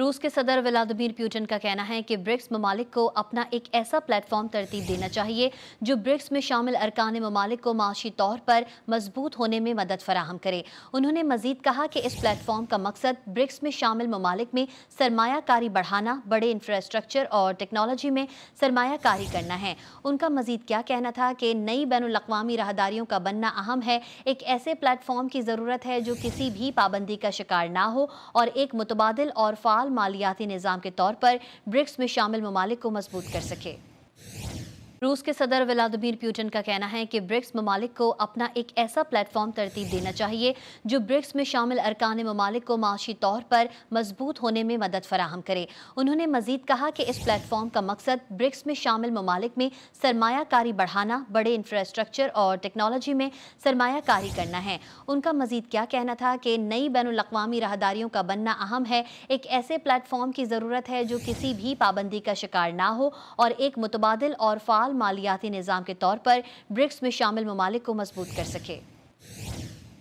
रूस के सदर व्लादिमीर प्यूटन का कहना है कि ब्रिक्स ममालिक को अपना एक ऐसा प्लेटफॉर्म तरतीब देना चाहिए जो ब्रिक्स में शामिल अरकान ममालिक को माशी तौर पर मज़बूत होने में मदद फराहम करे। उन्होंने मजीद कहा कि इस प्लेटफॉर्म का मकसद ब्रिक्स में शामिल ममालिक में सरमायाकारी बढ़ाना, बड़े इंफ्रास्ट्रक्चर और टेक्नोलॉजी में सरमायाकारी करना है। उनका मजीद क्या कहना था कि नई बैन अवी राहदारियों का बनना अहम है? एक ऐसे प्लेटफॉर्म की ज़रूरत है जो किसी भी पाबंदी का शिकार ना हो और एक मुतबादल और फाल मालियाती निज़ाम के तौर पर ब्रिक्स में शामिल ममालिक को मज़बूत कर सके। रूस के सदर व्लादिमीर प्यूटन का कहना है कि ब्रिक्स ममालिक को अपना एक ऐसा प्लेटफॉर्म तरतीब देना चाहिए जो ब्रिक्स में शामिल अरकान ममालिक को माशी तौर पर मज़बूत होने में मदद फराहम करे। उन्होंने मजीद कहा कि इस प्लेटफॉर्म का मकसद ब्रिक्स में शामिल ममालिक में सरमाकारी बढ़ाना, बड़े इंफ्रास्ट्रक्चर और टेक्नोलॉजी में सरमाकारी करना है। उनका मजीद क्या कहना था कि नई बैन अवी राहदारियों का बनना अहम है? एक ऐसे प्लेटफॉर्म की ज़रूरत है जो किसी भी पाबंदी का शिकार ना हो और एक मुतबादल और फाल मालियाती निज़ाम के तौर पर ब्रिक्स में शामिल ममालिक को मज़बूत कर सके।